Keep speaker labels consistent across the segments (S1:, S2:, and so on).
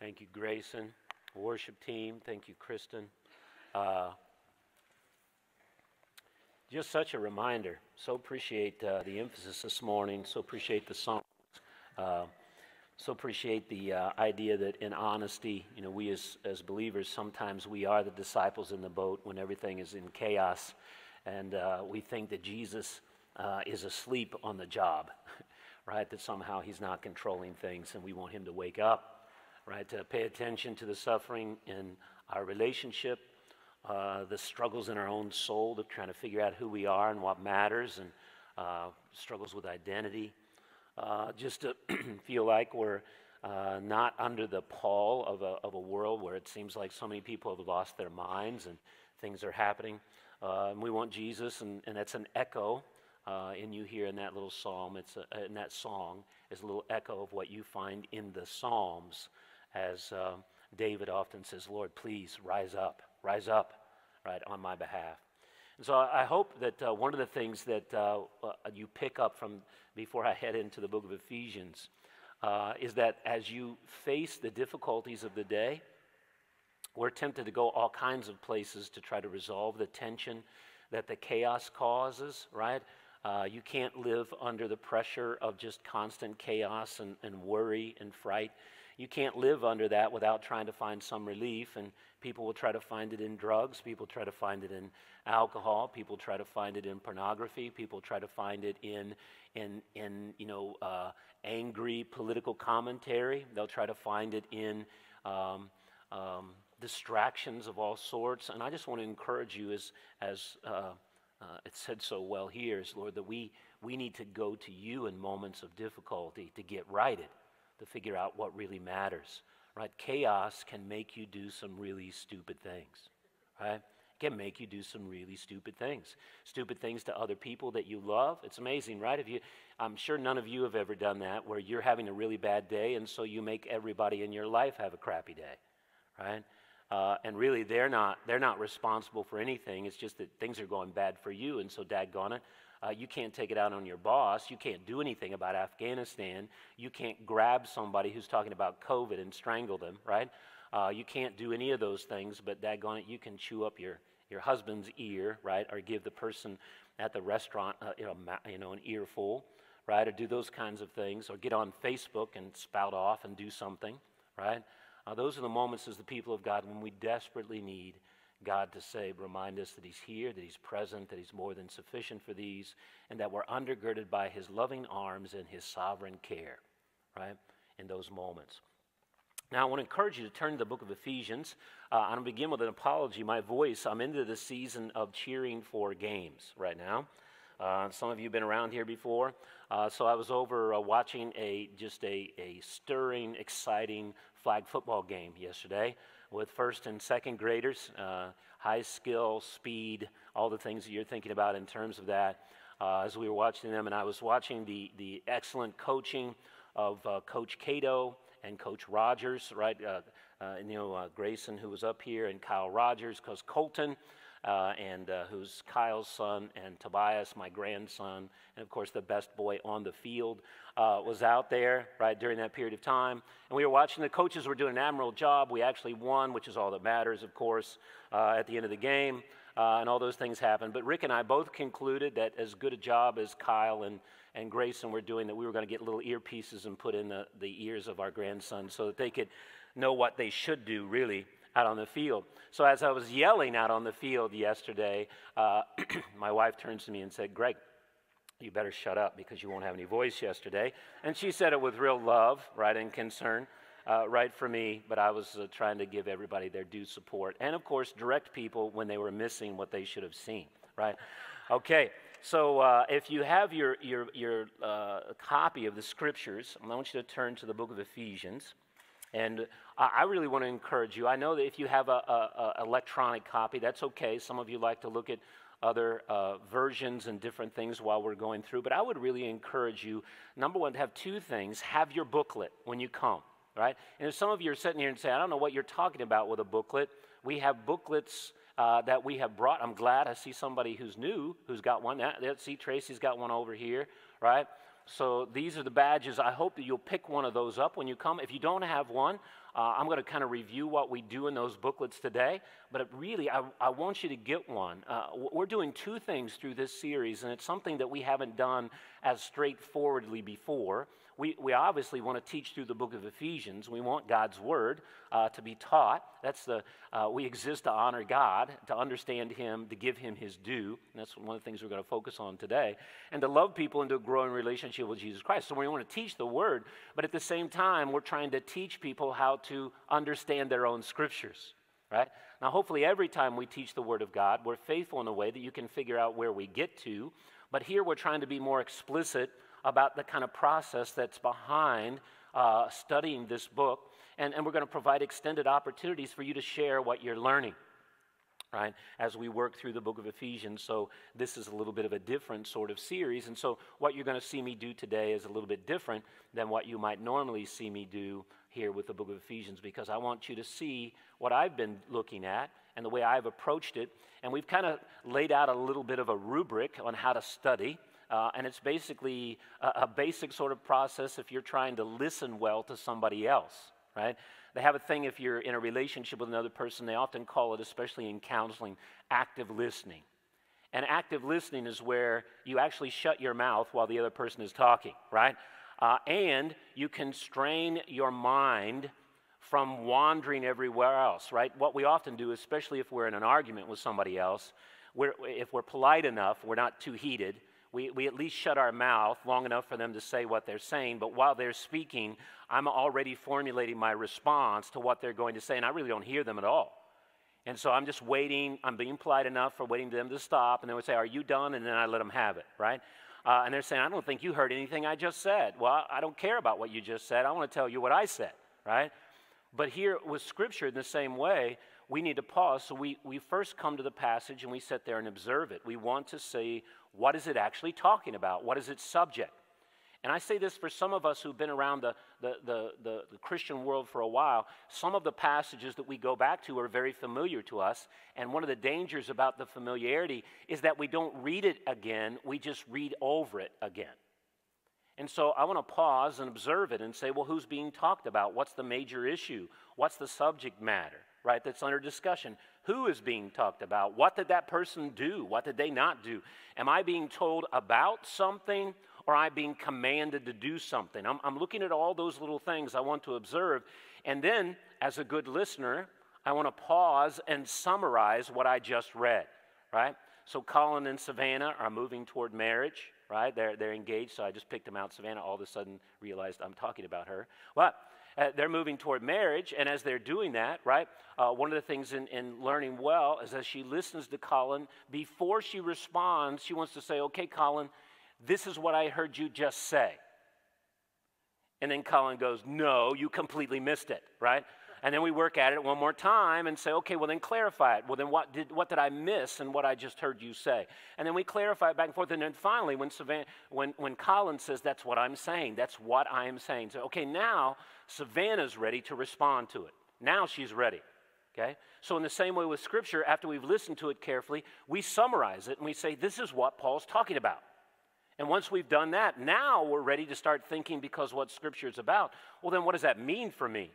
S1: Thank you, Grayson. Worship team, thank you, Kristen. Uh, just such a reminder. So appreciate uh, the emphasis this morning. So appreciate the songs. Uh, so appreciate the uh, idea that in honesty, you know, we as, as believers, sometimes we are the disciples in the boat when everything is in chaos. And uh, we think that Jesus uh, is asleep on the job, right? That somehow he's not controlling things and we want him to wake up, right? To pay attention to the suffering in our relationship, uh, the struggles in our own soul, to trying to figure out who we are and what matters, and uh, struggles with identity. Uh, just to feel like we're uh, not under the pall of a, of a world where it seems like so many people have lost their minds and things are happening. Uh, and we want Jesus, and, and that's an echo uh, in you here in that little psalm. It's a, in that song is a little echo of what you find in the Psalms, as uh, David often says, "Lord, please rise up, rise up, right on my behalf." And so I hope that uh, one of the things that uh, uh, you pick up from before I head into the book of Ephesians uh, is that as you face the difficulties of the day, we're tempted to go all kinds of places to try to resolve the tension that the chaos causes, right? Uh, you can't live under the pressure of just constant chaos and, and worry and fright. You can't live under that without trying to find some relief. And people will try to find it in drugs. People try to find it in alcohol. People try to find it in pornography. People try to find it in, in, in you know, uh, angry political commentary. They'll try to find it in um, um, distractions of all sorts. And I just want to encourage you as, as uh, uh, it's said so well here is, Lord, that we, we need to go to you in moments of difficulty to get righted, to figure out what really matters. Right? Chaos can make you do some really stupid things. Right? Can make you do some really stupid things. Stupid things to other people that you love. It's amazing, right? If you, I'm sure none of you have ever done that, where you're having a really bad day, and so you make everybody in your life have a crappy day, right? Uh, and really, they're not, they're not responsible for anything. It's just that things are going bad for you. And so, daggone it, uh, you can't take it out on your boss. You can't do anything about Afghanistan. You can't grab somebody who's talking about COVID and strangle them, right? Uh, you can't do any of those things, but daggone it, you can chew up your, your husband's ear, right? Or give the person at the restaurant uh, you, know, you know, an earful, right? Or do those kinds of things. Or get on Facebook and spout off and do something, right? Uh, those are the moments as the people of God when we desperately need God to say, remind us that He's here, that He's present, that He's more than sufficient for these, and that we're undergirded by His loving arms and His sovereign care, right, in those moments. Now, I want to encourage you to turn to the book of Ephesians. Uh, I'm going to begin with an apology. My voice, I'm into the season of cheering for games right now. Uh, some of you have been around here before. Uh, so I was over uh, watching a just a, a stirring, exciting flag football game yesterday with first and second graders, uh, high skill, speed, all the things that you're thinking about in terms of that. Uh, as we were watching them, and I was watching the, the excellent coaching of uh, Coach Cato and Coach Rogers, right? Uh, uh, you know, uh, Grayson, who was up here, and Kyle Rogers, because Colton, uh, and uh, who's Kyle's son, and Tobias, my grandson, and of course the best boy on the field, uh, was out there right during that period of time. And we were watching. The coaches were doing an admirable job. We actually won, which is all that matters, of course, uh, at the end of the game. Uh, and all those things happened. But Rick and I both concluded that as good a job as Kyle and, and Grayson were doing, that we were going to get little earpieces and put in the, the ears of our grandson so that they could know what they should do, really, out on the field. So as I was yelling out on the field yesterday, uh, my wife turns to me and said, Greg, you better shut up because you won't have any voice yesterday. And she said it with real love, right, and concern, uh, right for me, but I was uh, trying to give everybody their due support. And of course, direct people when they were missing what they should have seen, right? Okay, so uh, if you have your, your, your uh, copy of the scriptures, I want you to turn to the book of Ephesians. And I really want to encourage you. I know that if you have an electronic copy, that's okay. Some of you like to look at other uh, versions and different things while we're going through. But I would really encourage you, number one, to have two things. Have your booklet when you come, right? And if some of you are sitting here and say, I don't know what you're talking about with a booklet, we have booklets uh, that we have brought. I'm glad I see somebody who's new who's got one. See, Tracy's got one over here, right? So these are the badges. I hope that you'll pick one of those up when you come. If you don't have one, uh, I'm going to kind of review what we do in those booklets today, but really, I, I want you to get one. Uh, we're doing two things through this series, and it's something that we haven't done as straightforwardly before we, we obviously want to teach through the book of Ephesians. We want God's word uh, to be taught. That's the, uh, we exist to honor God, to understand Him, to give Him His due. And that's one of the things we're going to focus on today. And to love people and to grow in relationship with Jesus Christ. So we want to teach the word, but at the same time, we're trying to teach people how to understand their own scriptures, right? Now, hopefully, every time we teach the word of God, we're faithful in a way that you can figure out where we get to. But here we're trying to be more explicit about the kind of process that's behind uh, studying this book. And, and we're going to provide extended opportunities for you to share what you're learning, right, as we work through the book of Ephesians. So this is a little bit of a different sort of series. And so what you're going to see me do today is a little bit different than what you might normally see me do here with the book of Ephesians because I want you to see what I've been looking at and the way I've approached it. And we've kind of laid out a little bit of a rubric on how to study. Uh, and it's basically a, a, basic sort of process if you're trying to listen well to somebody else, right? They have a thing if you're in a relationship with another person, they often call it, especially in counseling, active listening. And active listening is where you actually shut your mouth while the other person is talking, right? Uh, and you constrain your mind from wandering everywhere else, right? What we often do, especially if we're in an argument with somebody else, we're, if we're polite enough, we're not too heated, we, we at least shut our mouth long enough for them to say what they're saying. But while they're speaking, I'm already formulating my response to what they're going to say, and I really don't hear them at all. And so I'm just waiting. I'm being polite enough for waiting for them to stop, and they would say, Are you done? And then I let them have it, right? Uh, and they're saying, I don't think you heard anything I just said. Well, I don't care about what you just said. I want to tell you what I said, right? But here with Scripture, in the same way, we need to pause. So we, we first come to the passage and we sit there and observe it. We want to see what is it actually talking about? What is its subject? And I say this for some of us who've been around the, the, the, the, the Christian world for a while. Some of the passages that we go back to are very familiar to us. And one of the dangers about the familiarity is that we don't read it again, we just read over it again. And so I want to pause and observe it and say, well, who's being talked about? What's the major issue? What's the subject matter? Right, that's under discussion. Who is being talked about? What did that person do? What did they not do? Am I being told about something or am I being commanded to do something? I'm, I'm looking at all those little things I want to observe. And then, as a good listener, I want to pause and summarize what I just read, right? So, Colin and Savannah are moving toward marriage, right? They're, they're engaged, so I just picked them out. Savannah all of a sudden realized I'm talking about her. Well, uh, they're moving toward marriage, and as they're doing that, right, uh, one of the things in, in learning well is as she listens to Colin, before she responds, she wants to say, Okay, Colin, this is what I heard you just say. And then Colin goes, No, you completely missed it, right? And then we work at it one more time and say, okay, well, then clarify it. Well, then what did, what did I miss and what I just heard you say? And then we clarify it back and forth. And then finally, when, Savannah, when, when Colin says, that's what I'm saying, that's what I'm saying. So, okay, now Savannah's ready to respond to it. Now she's ready. Okay? So, in the same way with Scripture, after we've listened to it carefully, we summarize it and we say, this is what Paul's talking about. And once we've done that, now we're ready to start thinking because what Scripture is about. Well, then what does that mean for me?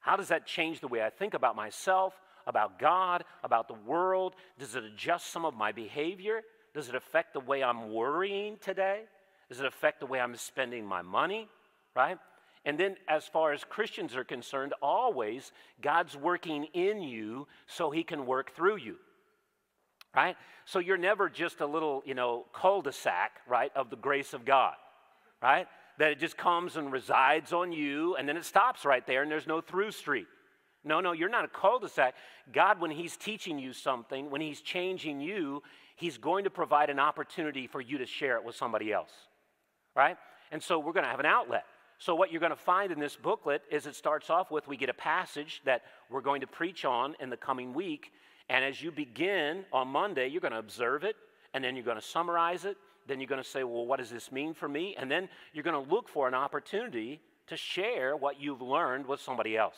S1: How does that change the way I think about myself, about God, about the world? Does it adjust some of my behavior? Does it affect the way I'm worrying today? Does it affect the way I'm spending my money? Right? And then, as far as Christians are concerned, always God's working in you so he can work through you. Right? So you're never just a little, you know, cul de sac, right, of the grace of God. Right? That it just comes and resides on you and then it stops right there and there's no through street. No, no, you're not a cul de sac. God, when He's teaching you something, when He's changing you, He's going to provide an opportunity for you to share it with somebody else. Right? And so we're going to have an outlet. So, what you're going to find in this booklet is it starts off with we get a passage that we're going to preach on in the coming week. And as you begin on Monday, you're going to observe it, and then you're going to summarize it, then you're going to say, well, what does this mean for me? And then you're going to look for an opportunity to share what you've learned with somebody else.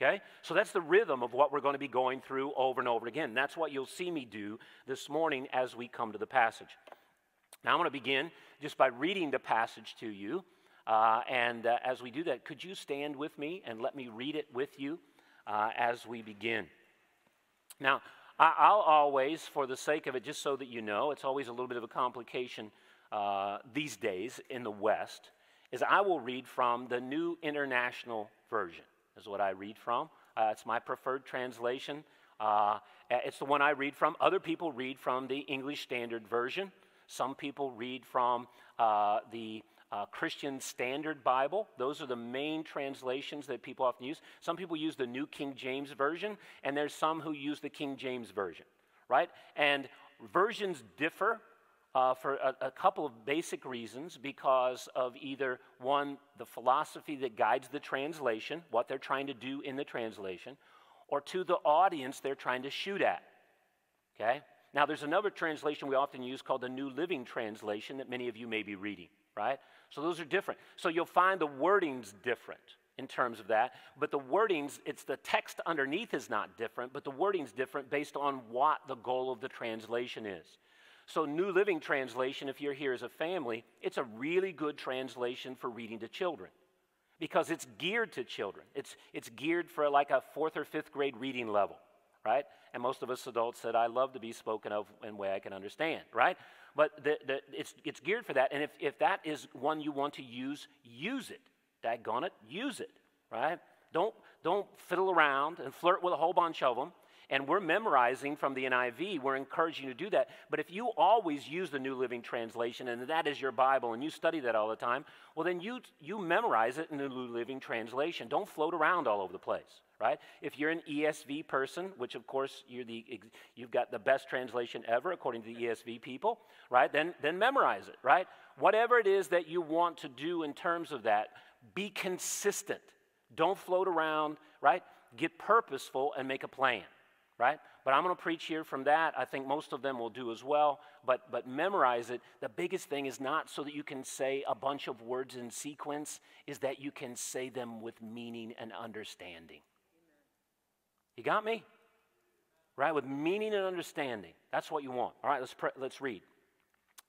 S1: Okay? So that's the rhythm of what we're going to be going through over and over again. That's what you'll see me do this morning as we come to the passage. Now, I'm going to begin just by reading the passage to you. Uh, and uh, as we do that, could you stand with me and let me read it with you uh, as we begin? Now, I, will always, for the sake of it, just so that you know, it's always a little bit of a complication uh, these days in the West, is I will read from the New International Version, is what I read from. Uh, it's my preferred translation. Uh, it's the one I read from. Other people read from the English Standard Version. Some people read from uh, the uh, Christian Standard Bible. Those are the main translations that people often use. Some people use the New King James Version, and there's some who use the King James Version, right? And versions differ uh, for a, a, couple of basic reasons because of either one, the philosophy that guides the translation, what they're trying to do in the translation, or two, the audience they're trying to shoot at. Okay? Now, there's another translation we often use called the New Living Translation that many of you may be reading, right? So those are different. So you'll find the wording's different in terms of that, but the wordings, it's the text underneath is not different, but the wording's different based on what the goal of the translation is. So, New Living Translation, if you're here as a family, it's a really good translation for reading to children because it's geared to children. It's, it's geared for like a fourth or fifth grade reading level, right? And most of us adults said, I love to be spoken of in a way I can understand, right? But the, the, it's, it's geared for that. And if, if that is one you want to use, use it. Daggone it, use it, right? Don't, don't fiddle around and flirt with a whole bunch of them and we're memorizing from the NIV, we're encouraging you to do that. But if you always use the New Living Translation and that is your Bible and you study that all the time, well, then you, you memorize it in the New Living Translation. Don't float around all over the place, right? If you're an ESV person, which of course you're the, you've got the best translation ever according to the ESV people, right? Then, then memorize it, right? Whatever it is that you want to do in terms of that, be consistent. Don't float around, right? Get purposeful and make a plan right? But I'm going to preach here from that. I think most of them will do as well. But, but memorize it. The biggest thing is not so that you can say a bunch of words in sequence, is that you can say them with meaning and understanding. You got me? Right? With meaning and understanding. That's what you want. All right, let's, pray, let's read.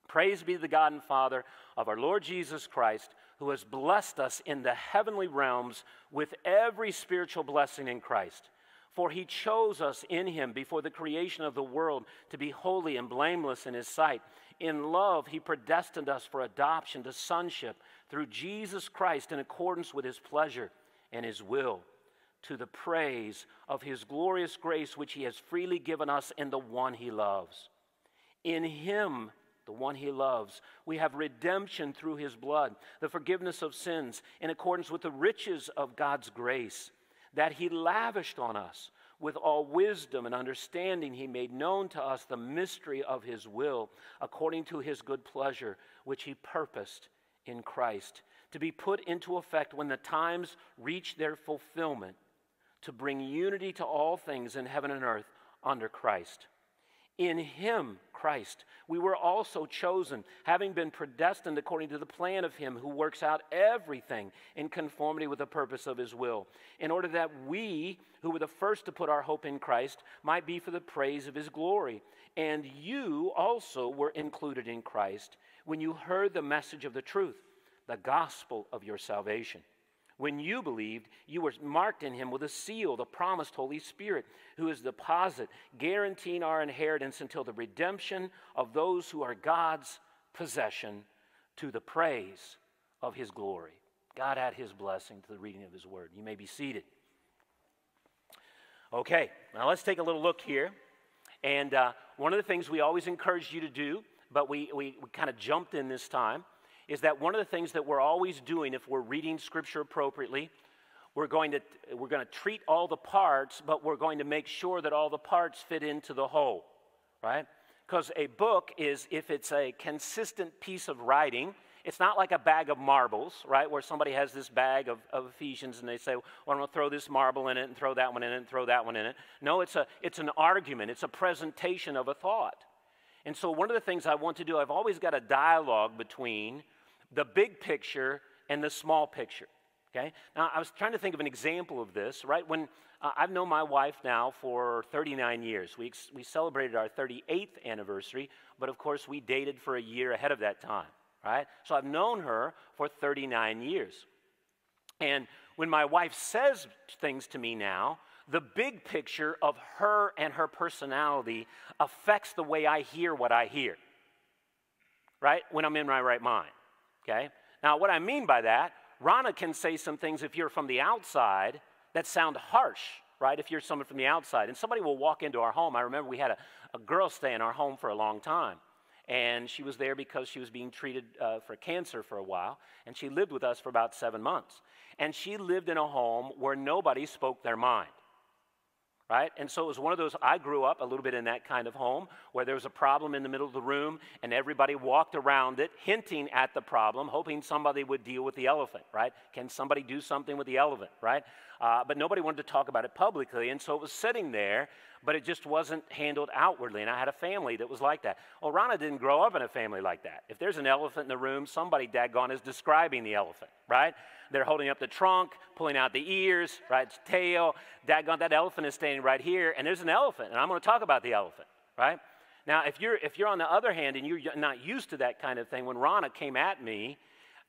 S1: Praise be the God and Father of our Lord Jesus Christ, who has blessed us in the heavenly realms with every spiritual blessing in Christ. For he chose us in him before the creation of the world to be holy and blameless in his sight. In love, he predestined us for adoption to sonship through Jesus Christ in accordance with his pleasure and his will, to the praise of his glorious grace, which he has freely given us in the one he loves. In him, the one he loves. We have redemption through his blood, the forgiveness of sins, in accordance with the riches of God's grace that he lavished on us. With all wisdom and understanding, he made known to us the mystery of his will, according to his good pleasure, which he purposed in Christ, to be put into effect when the times reach their fulfillment, to bring unity to all things in heaven and earth under Christ. In him, Christ, we were also chosen, having been predestined according to the plan of him who works out everything in conformity with the purpose of his will, in order that we, who were the first to put our hope in Christ, might be for the praise of his glory. And you also were included in Christ when you heard the message of the truth, the gospel of your salvation. When you believed, you were marked in him with a seal, the promised Holy Spirit, who is the deposit, guaranteeing our inheritance until the redemption of those who are God's possession to the praise of his glory. God add his blessing to the reading of his word. You may be seated. Okay, now let's take a little look here. And uh, one of the things we always encourage you to do, but we, we, we kind of jumped in this time, is that one of the things that we're always doing if we're reading Scripture appropriately, we're going to, we're going to treat all the parts, but we're going to make sure that all the parts fit into the whole, right? Because a book is, if it's a consistent piece of writing, it's not like a bag of marbles, right? Where somebody has this bag of, of Ephesians and they say, well, I'm going to throw this marble in it and throw that one in it and throw that one in it. No, it's, a, it's an argument, it's a presentation of a thought. And so, one of the things I want to do, I've always got a dialogue between the big picture and the small picture. Okay? Now, I was trying to think of an example of this, right? When uh, I've known my wife now for 39 years. We, we celebrated our 38th anniversary, but of course, we dated for a year ahead of that time, right? So I've known her for 39 years. And when my wife says things to me now, the big picture of her and her personality affects the way I hear what I hear, right? When I'm in my right mind, okay? Now, what I mean by that Rana can say some things if you're from the outside that sound harsh, right? If you're someone from the outside. And somebody will walk into our home. I remember we had a, a girl stay in our home for a long time. And she was there because she was being treated uh, for cancer for a while. And she lived with us for about seven months. And she lived in a home where nobody spoke their mind right? And so it was one of those, I grew up a little bit in that kind of home where there was a problem in the middle of the room and everybody walked around it, hinting at the problem, hoping somebody would deal with the elephant, right? Can somebody do something with the elephant, right? Uh, but nobody wanted to talk about it publicly. And so it was sitting there but it just wasn't handled outwardly. And I had a family that was like that. Well, Rana didn't grow up in a family like that. If there's an elephant in the room, somebody, daggone, is describing the elephant, right? They're holding up the trunk, pulling out the ears, right? Tail. Daggone, that elephant is standing right here, and there's an elephant, and I'm going to talk about the elephant, right? Now, if you're, if you're on the other hand and you're not used to that kind of thing, when Rana came at me,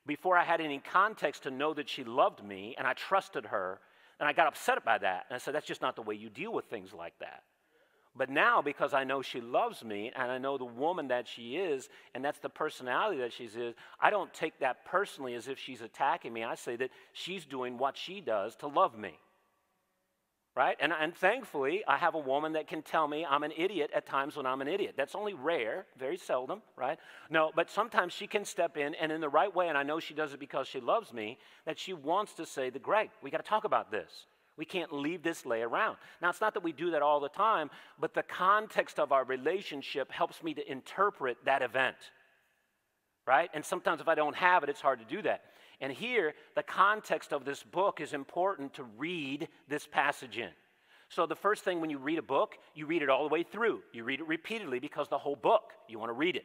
S1: before I had any context to know that she loved me and I trusted her, and I got upset by that. And I said, that's just not the way you deal with things like that. But now, because I know she loves me and I know the woman that she is, and that's the personality that she is, I don't take that personally as if she's attacking me. I say that she's doing what she does to love me right? And, and thankfully, I have a woman that can tell me I'm an idiot at times when I'm an idiot. That's only rare, very seldom, right? No, but sometimes she can step in and in the right way, and I know she does it because she loves me, that she wants to say, the Greg, we got to talk about this. We can't leave this lay around. Now, it's not that we do that all the time, but the context of our relationship helps me to interpret that event, right? And sometimes if I don't have it, it's hard to do that. And here, the context of this book is important to read this passage in. So, the first thing when you read a book, you read it all the way through. You read it repeatedly because the whole book, you want to read it.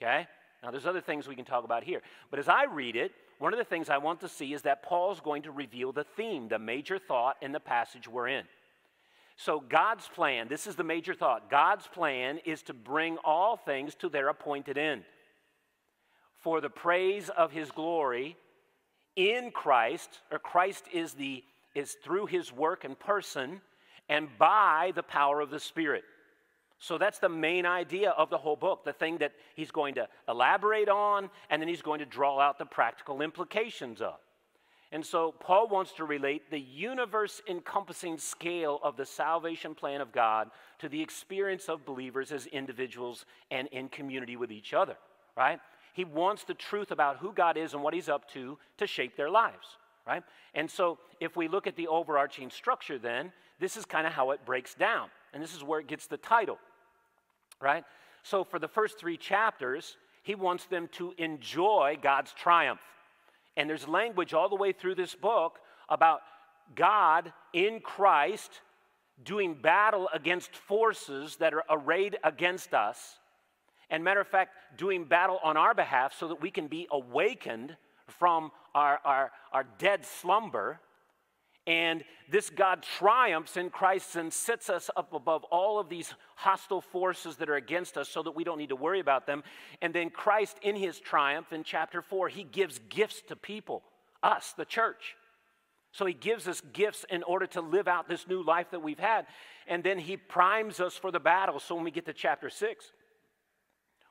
S1: Okay? Now, there's other things we can talk about here. But as I read it, one of the things I want to see is that Paul's going to reveal the theme, the major thought in the passage we're in. So, God's plan, this is the major thought God's plan is to bring all things to their appointed end for the praise of his glory in Christ, or Christ is, the, is through his work and person, and by the power of the Spirit. So that's the main idea of the whole book, the thing that he's going to elaborate on, and then he's going to draw out the practical implications of. And so Paul wants to relate the universe encompassing scale of the salvation plan of God to the experience of believers as individuals and in community with each other, right? He wants the truth about who God is and what He's up to to shape their lives, right? And so if we look at the overarching structure, then this is kind of how it breaks down. And this is where it gets the title, right? So for the first three chapters, he wants them to enjoy God's triumph. And there's language all the way through this book about God in Christ doing battle against forces that are arrayed against us and matter of fact, doing battle on our behalf so that we can be awakened from our, our, our dead slumber. And this God triumphs in Christ and sits us up above all of these hostile forces that are against us so that we don't need to worry about them. And then Christ, in his triumph in chapter 4, he gives gifts to people, us, the church. So he gives us gifts in order to live out this new life that we've had. And then he primes us for the battle. So when we get to chapter 6,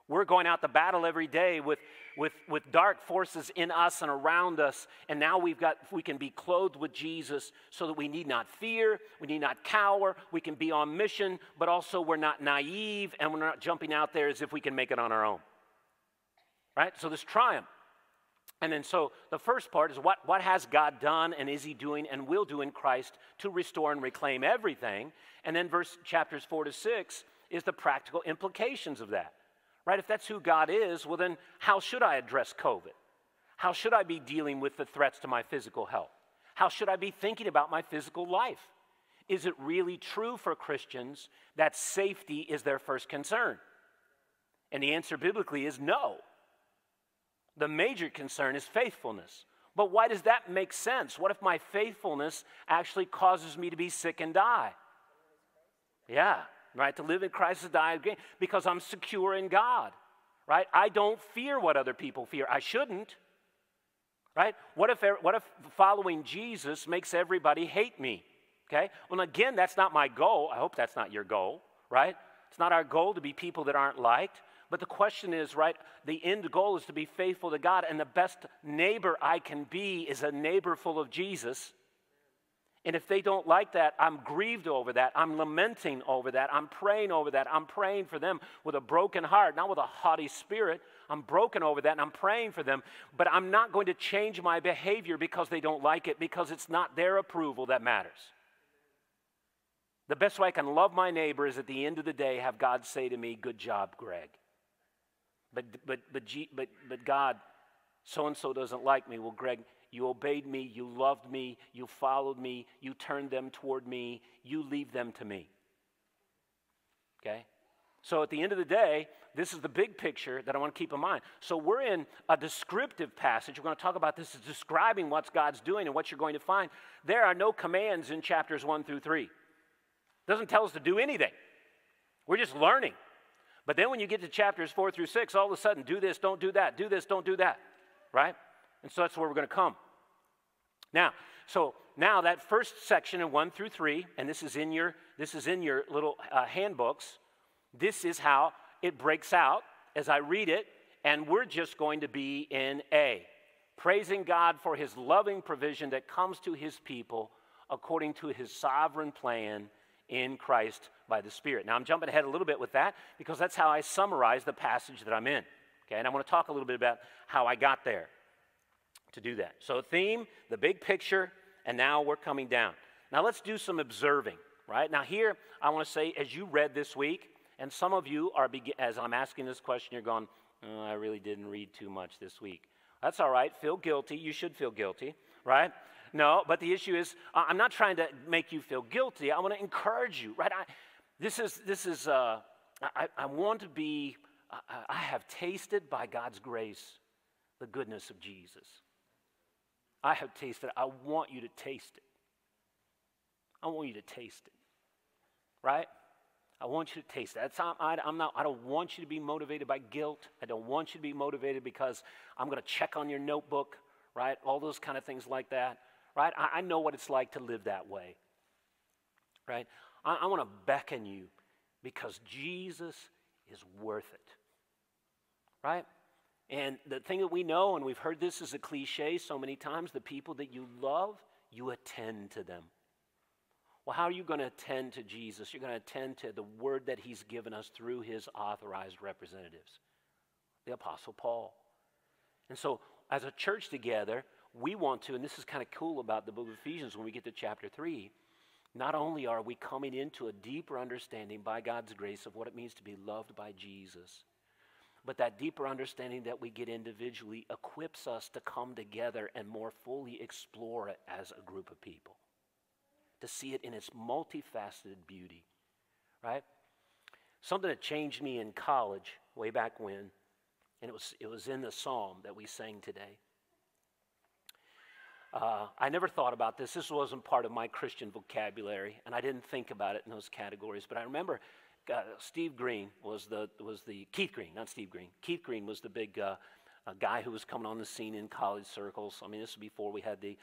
S1: we're going out to battle every day with, with, with dark forces in us and around us. And now we've got, we can be clothed with Jesus so that we need not fear, we need not cower, we can be on mission, but also we're not naive and we're not jumping out there as if we can make it on our own. Right? So this triumph. And then so the first part is what, what has God done and is he doing and will do in Christ to restore and reclaim everything? And then verse chapters four to six is the practical implications of that right? If that's who God is, well, then how should I address COVID? How should I be dealing with the threats to my physical health? How should I be thinking about my physical life? Is it really true for Christians that safety is their first concern? And the answer biblically is no. The major concern is faithfulness. But why does that make sense? What if my faithfulness actually causes me to be sick and die? Yeah, right? To live in Christ is die again because I'm secure in God, right? I don't fear what other people fear. I shouldn't, right? What if, what if following Jesus makes everybody hate me? Okay? Well, again, that's not my goal. I hope that's not your goal, right? It's not our goal to be people that aren't liked. But the question is, right, the end goal is to be faithful to God, and the best neighbor I can be is a neighbor full of Jesus. And if they don't like that, I'm grieved over that. I'm lamenting over that. I'm praying over that. I'm praying for them with a broken heart, not with a haughty spirit. I'm broken over that and I'm praying for them. But I'm not going to change my behavior because they don't like it, because it's not their approval that matters. The best way I can love my neighbor is at the end of the day have God say to me, Good job, Greg. But, but, but, but, but God, so and so doesn't like me. Well, Greg, you obeyed me, you loved me, you followed me, you turned them toward me, you leave them to me. Okay? So at the end of the day, this is the big picture that I want to keep in mind. So we're in a descriptive passage. We're going to talk about this as describing what God's doing and what you're going to find. There are no commands in chapters 1 through 3 doesn't tell us to do anything. We're just learning. But then when you get to chapters four through six, all of a sudden, do this, don't do that, do this, don't do that, right? And so that's where we're going to come. Now, so now that first section in one through three, and this is in your this is in your little uh, handbooks. This is how it breaks out as I read it, and we're just going to be in A, praising God for His loving provision that comes to His people according to His sovereign plan in Christ by the Spirit. Now, I'm jumping ahead a little bit with that because that's how I summarize the passage that I'm in. Okay, and I want to talk a little bit about how I got there to do that. So, theme, the big picture, and now we're coming down. Now, let's do some observing, right? Now, here, I want to say, as you read this week, and some of you are, as I'm asking this question, you're going, oh, I really didn't read too much this week. That's all right. Feel guilty. You should feel guilty, right? No, but the issue is, I'm not trying to make you feel guilty. I want to encourage you, right? I, this is, this is uh, I, I want to be, I, I have tasted by God's grace the goodness of Jesus. I have tasted I want you to taste it. I want you to taste it, right? I want you to taste it. That's, I, I'm not, I don't want you to be motivated by guilt. I don't want you to be motivated because I'm going to check on your notebook, right? All those kind of things like that right? I, I know what it's like to live that way, right? I, I want to beckon you because Jesus is worth it, right? And the thing that we know, and we've heard this as a cliche so many times the people that you love, you attend to them. Well, how are you going to attend to Jesus? You're going to attend to the word that he's given us through his authorized representatives, the Apostle Paul. And so, as a church together, we want to, and this is kind of cool about the book of Ephesians when we get to chapter 3, not only are we coming into a deeper understanding by God's grace of what it means to be loved by Jesus, but that deeper understanding that we get individually equips us to come together and more fully explore it as a group of people, to see it in its multifaceted beauty, right? Something that changed me in college way back when, and it was, it was in the psalm that we sang today. Uh, I never thought about this. This wasn't part of my Christian vocabulary, and I didn't think about it in those categories. But I remember uh, Steve Green was the was the Keith Green, not Steve Green. Keith Green was the big uh, guy who was coming on the scene in college circles. I mean, this was before we had the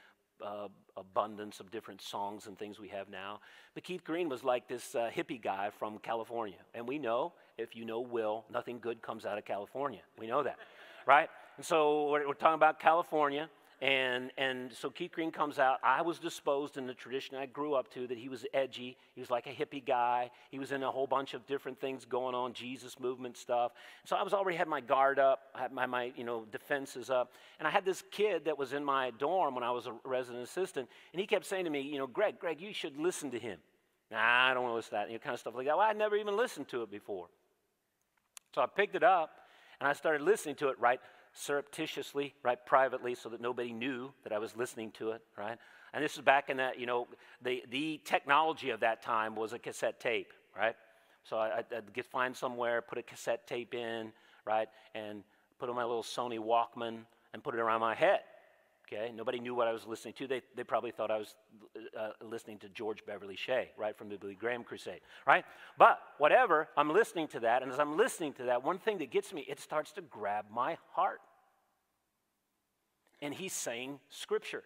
S1: uh, abundance of different songs and things we have now. But Keith Green was like this uh, hippie guy from California. And we know, if you know Will, nothing good comes out of California. We know that, right? And so we're, we're talking about California. And, and so Keith Green comes out. I was disposed in the tradition I grew up to that he was edgy. He was like a hippie guy. He was in a whole bunch of different things going on, Jesus movement stuff. So I was already had my guard up, I had my, my you know defenses up. And I had this kid that was in my dorm when I was a resident assistant, and he kept saying to me, you know, Greg, Greg, you should listen to him. Nah, I don't want to listen to that, you know, kind of stuff like that. Well, I'd never even listened to it before. So I picked it up and I started listening to it right surreptitiously, right, privately, so that nobody knew that I was listening to it, right? And this is back in that, you know, the, the technology of that time was a cassette tape, right? So I, would get find somewhere, put a cassette tape in, right, and put on my little Sony Walkman and put it around my head, Okay, nobody knew what I was listening to. They, they probably thought I was uh, listening to George Beverly Shea, right, from the Billy Graham Crusade, right? But whatever, I'm listening to that, and as I'm listening to that, one thing that gets me, it starts to grab my heart. And he's saying scripture.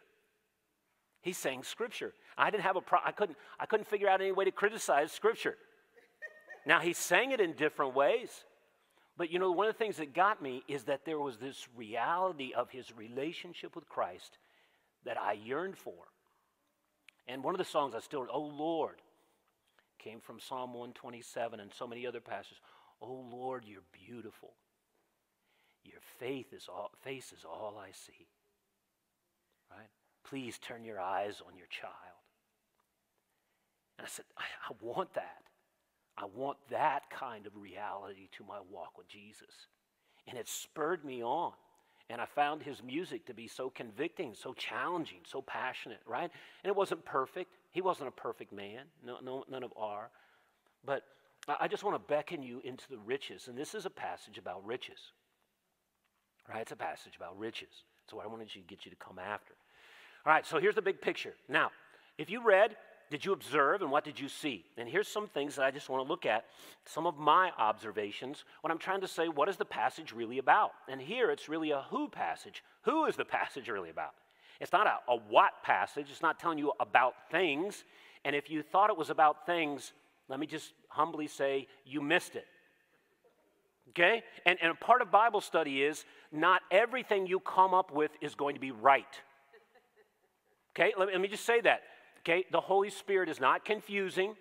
S1: He's saying scripture. I didn't have a pro- I couldn't I couldn't figure out any way to criticize scripture. now he's saying it in different ways. But you know, one of the things that got me is that there was this reality of his relationship with Christ that I yearned for. And one of the songs I still, Oh Lord, came from Psalm 127 and so many other passages. Oh Lord, you're beautiful. Your faith is all, face is all I see. Right? Please turn your eyes on your child. And I said, I, I want that. I want that kind of reality to my walk with Jesus. And it spurred me on. And I found his music to be so convicting, so challenging, so passionate, right? And it wasn't perfect. He wasn't a perfect man. No, no, none of are. But I just want to beckon you into the riches. And this is a passage about riches. Right? It's a passage about riches. So I wanted to get you to come after. All right, so here's the big picture. Now, if you read did you observe and what did you see? And here's some things that I just want to look at, some of my observations when I'm trying to say, what is the passage really about? And here it's really a who passage. Who is the passage really about? It's not a, a what passage, it's not telling you about things. And if you thought it was about things, let me just humbly say, you missed it. Okay? And, and a part of Bible study is not everything you come up with is going to be right. Okay? Let me, let me just say that. Okay, the Holy Spirit is not confusing,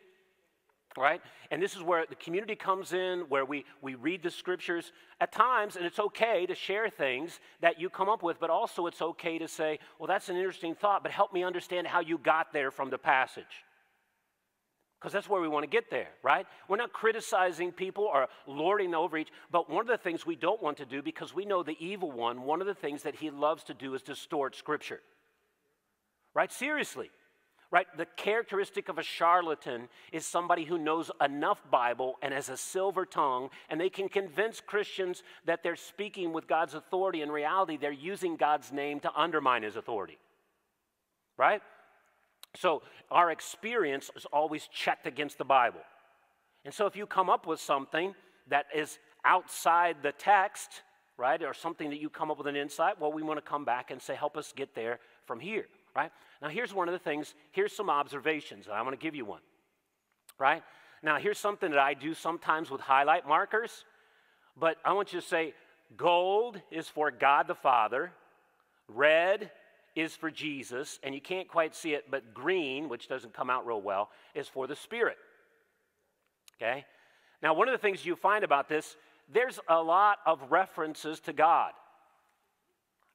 S1: right? And this is where the community comes in, where we, we read the scriptures at times, and it's okay to share things that you come up with, but also it's okay to say, well, that's an interesting thought, but help me understand how you got there from the passage. Because that's where we want to get there, right? We're not criticizing people or lording over each, but one of the things we don't want to do, because we know the evil one, one of the things that he loves to do is distort scripture. Right? Seriously right? The characteristic of a charlatan is somebody who knows enough Bible and has a silver tongue, and they can convince Christians that they're speaking with God's authority. In reality, they're using God's name to undermine his authority, right? So our experience is always checked against the Bible. And so if you come up with something that is outside the text, right, or something that you come up with an insight, well, we want to come back and say, help us get there from here right? Now, here's one of the things, here's some observations, and I want to give you one, right? Now, here's something that I do sometimes with highlight markers, but I want you to say gold is for God the Father, red is for Jesus, and you can't quite see it, but green, which doesn't come out real well, is for the Spirit. Okay? Now, one of the things you find about this, there's a lot of references to God,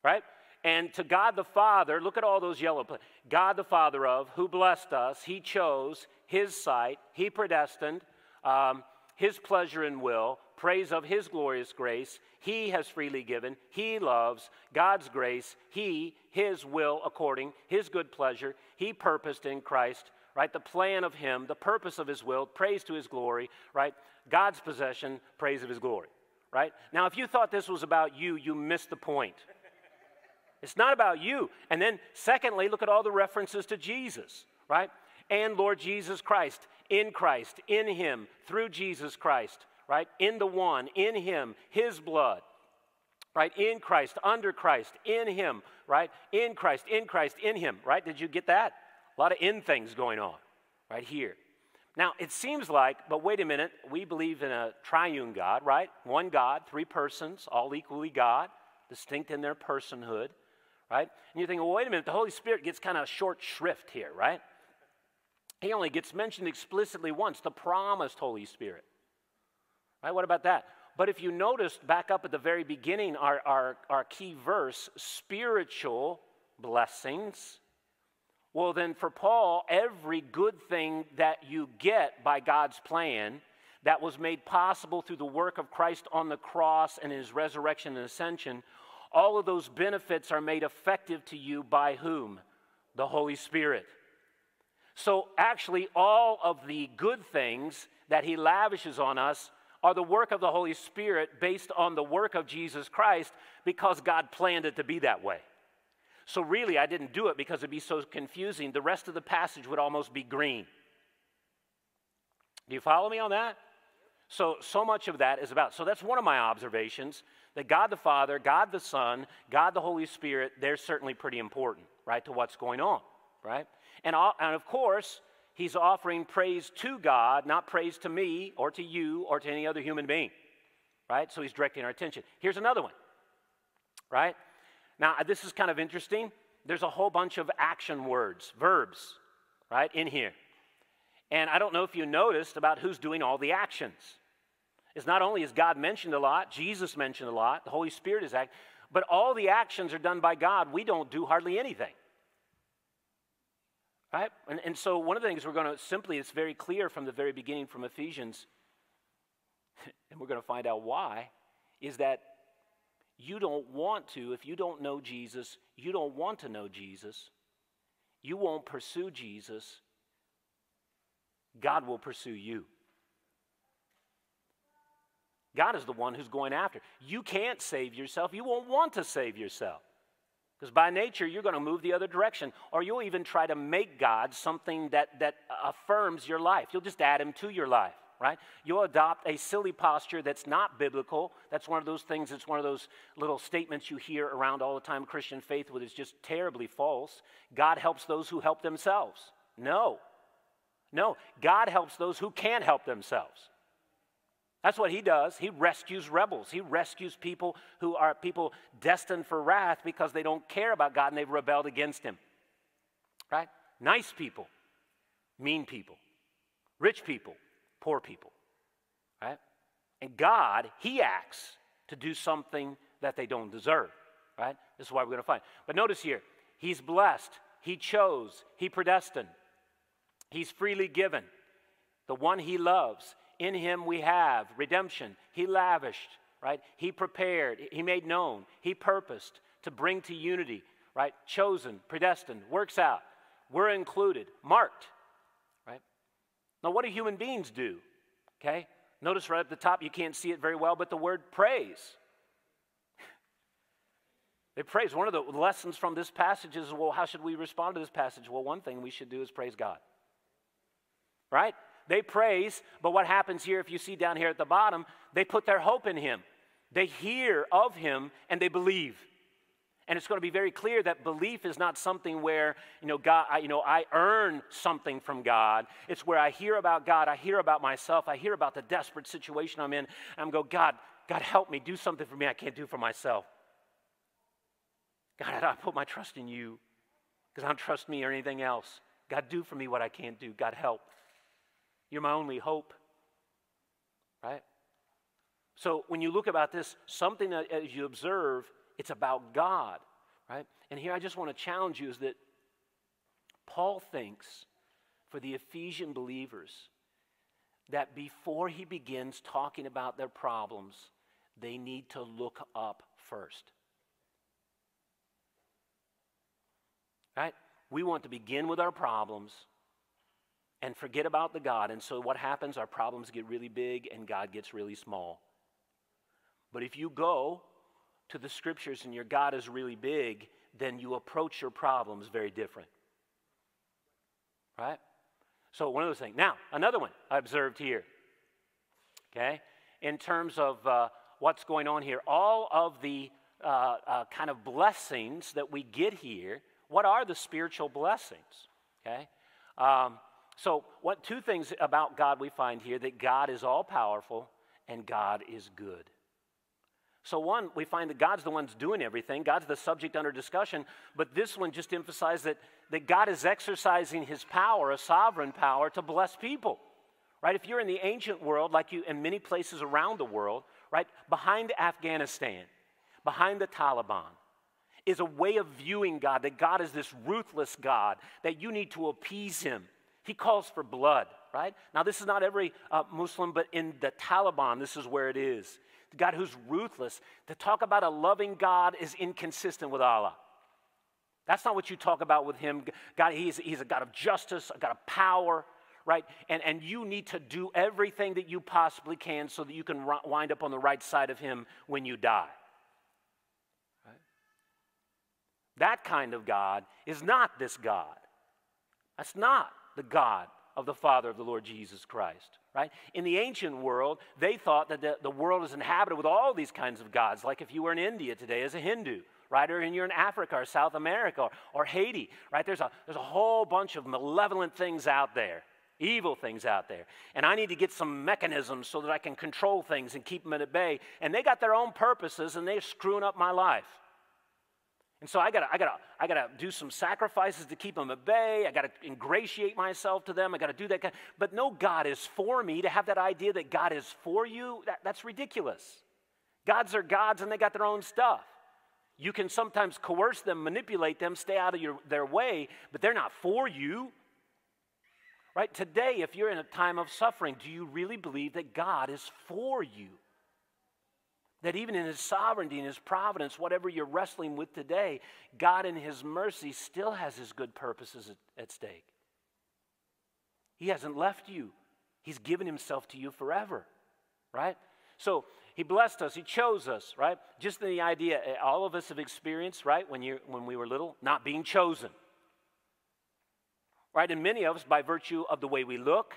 S1: right? And to God the Father, look at all those yellow. God the Father of, who blessed us, He chose His sight, He predestined, um, His pleasure and will, praise of His glorious grace. He has freely given, He loves God's grace, He, His will according, His good pleasure, He purposed in Christ, right? The plan of Him, the purpose of His will, praise to His glory, right? God's possession, praise of His glory, right? Now, if you thought this was about you, you missed the point. It's not about you. And then, secondly, look at all the references to Jesus, right? And Lord Jesus Christ, in Christ, in Him, through Jesus Christ, right? In the one, in Him, His blood, right? In Christ, under Christ, in Him, right? In Christ, in Christ, in Him, right? Did you get that? A lot of in things going on right here. Now, it seems like, but wait a minute, we believe in a triune God, right? One God, three persons, all equally God, distinct in their personhood right? And you think, well, wait a minute, the Holy Spirit gets kind of short shrift here, right? He only gets mentioned explicitly once, the promised Holy Spirit. Right? What about that? But if you noticed back up at the very beginning, our, our, our key verse, spiritual blessings. Well, then for Paul, every good thing that you get by God's plan that was made possible through the work of Christ on the cross and his resurrection and ascension all of those benefits are made effective to you by whom? The Holy Spirit. So, actually, all of the good things that He lavishes on us are the work of the Holy Spirit based on the work of Jesus Christ because God planned it to be that way. So, really, I didn't do it because it'd be so confusing. The rest of the passage would almost be green. Do you follow me on that? So, so much of that is about. So, that's one of my observations that God the Father, God the Son, God the Holy Spirit, they're certainly pretty important, right, to what's going on, right? And, and of course, He's offering praise to God, not praise to me or to you or to any other human being, right? So, He's directing our attention. Here's another one, right? Now, uh, this is kind of interesting. There's a whole bunch of action words, verbs, right, in here. And I don't know if you noticed about who's doing all the actions. It's not only is God mentioned a lot, Jesus mentioned a lot, the Holy Spirit is act, but all the actions are done by God. We don't do hardly anything. Right? And, and so one of the things we're going to simply, it's very clear from the very beginning from Ephesians, and we're going to find out why, is that you don't want to, if you don't know Jesus, you don't want to know Jesus, you won't pursue Jesus, God will pursue you. God is the one who's going after. You can't save yourself. You won't want to save yourself. Because by nature, you're going to move the other direction. Or you'll even try to make God something that, that affirms your life. You'll just add him to your life right? You'll adopt a silly posture that's not biblical. That's one of those things, it's one of those little statements you hear around all the time Christian faith with is just terribly false. God helps those who help themselves. No. No. God helps those who can't help themselves. That's what he does. He rescues rebels. He rescues people who are people destined for wrath because they don't care about God and they've rebelled against him. Right? Nice people, mean people, rich people, poor people. Right? And God, He acts to do something that they don't deserve. Right? This is why we're going to find. But notice here, He's blessed, He chose, He predestined, He's freely given. The one He loves, in Him we have redemption. He lavished, right? He prepared, He made known, He purposed to bring to unity, right? Chosen, predestined, works out. We're included, marked, right? now, what do human beings do? Okay? Notice right at the top, you can't see it very well, but the word praise. They praise. One of the lessons from this passage is well, how should we respond to this passage? Well, one thing we should do is praise God. Right? They praise, but what happens here, if you see down here at the bottom, they put their hope in Him. They hear of Him and they believe. And it's going to be very clear that belief is not something where, you know, God, I, you know, I earn something from God. It's where I hear about God, I hear about myself, I hear about the desperate situation I'm in, and I'm go, God, God, help me, do something for me I can't do for myself. God, I put my trust in you because I don't trust me or anything else. God, do for me what I can't do. God, help. You're my only hope. Right? So when you look about this, something that as you observe, it's about God, right? And here I just want to challenge you is that Paul thinks for the Ephesian believers that before he begins talking about their problems, they need to look up first. Right? We want to begin with our problems and forget about the God. And so what happens? Our problems get really big and God gets really small. But if you go to the scriptures and your God is really big, then you approach your problems very different. Right? So, one of those things. Now, another one I observed here, okay, in terms of uh, what's going on here, all of the uh, uh, kind of blessings that we get here, what are the spiritual blessings? Okay? Um, so, what two things about God we find here that God is all powerful and God is good. So, one, we find that God's the one's doing everything, God's the subject under discussion, but this one just emphasized that, that God is exercising his power, a sovereign power, to bless people. Right? If you're in the ancient world, like you in many places around the world, right, behind Afghanistan, behind the Taliban, is a way of viewing God, that God is this ruthless God, that you need to appease him. He calls for blood, right? Now, this is not every uh, Muslim, but in the Taliban, this is where it is. The God who's ruthless. To talk about a loving God is inconsistent with Allah. That's not what you talk about with Him. God, He's, he's a God of justice, a God of power, right? And, and you need to do everything that you possibly can so that you can wind up on the right side of Him when you die. Right? That kind of God is not this God. That's not the God of the Father of the Lord Jesus Christ, right? In the ancient world, they thought that the, the world is inhabited with all these kinds of gods, like if you were in India today as a Hindu, right? Or you're in Africa or South America or, or Haiti, right? There's a, there's a whole bunch of malevolent things out there, evil things out there. And I need to get some mechanisms so that I can control things and keep them at bay. And they got their own purposes and they're screwing up my life. And so I gotta, I gotta, I gotta do some sacrifices to keep them at bay. I gotta ingratiate myself to them. I gotta do that. But no, God is for me. To have that idea that God is for you, that, that's ridiculous. Gods are gods and they got their own stuff. You can sometimes coerce them, manipulate them, stay out of your, their way, but they're not for you. Right? Today, if you're in a time of suffering, do you really believe that God is for you? That even in His sovereignty and His providence, whatever you're wrestling with today, God in His mercy still has His good purposes at, at stake. He hasn't left you, He's given Himself to you forever, right? So he blessed us. He chose us, right? Just the idea, eh, all of us have experienced, right, when, you when we were little, not being chosen. Right? And many of us, by virtue of the way we look,